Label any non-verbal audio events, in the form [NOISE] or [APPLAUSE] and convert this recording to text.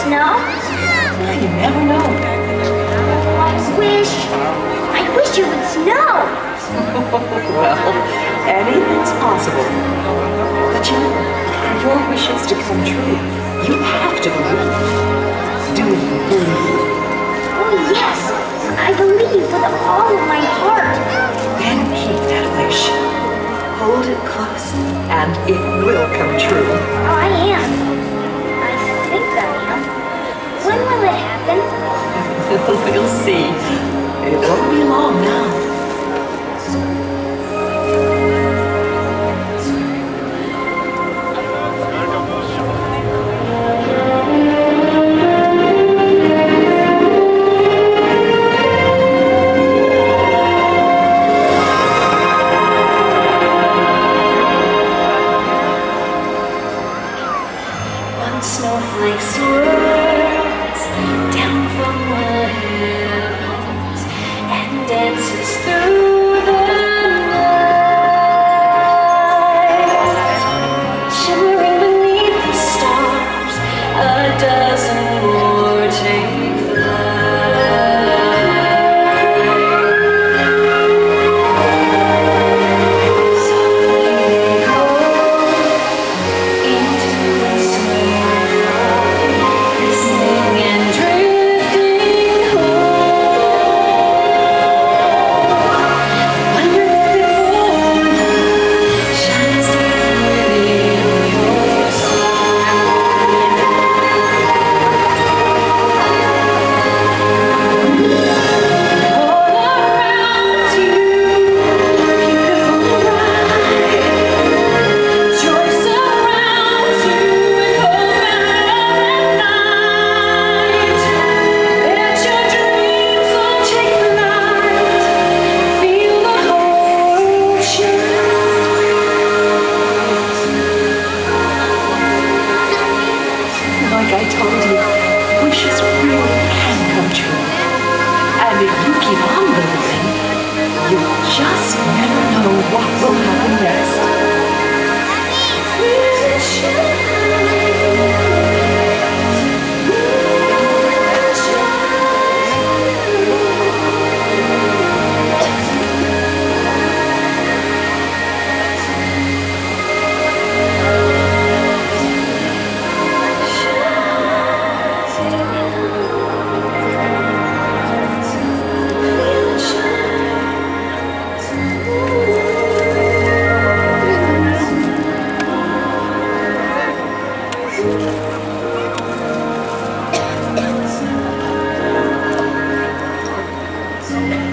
snow? Yeah, you never know. I wish, I wish it would snow. [LAUGHS] well, anything's possible. But you, for your wishes to come true, you have to believe. Do believe. Oh yes, I believe with all of my heart. It won't be long now. Yes.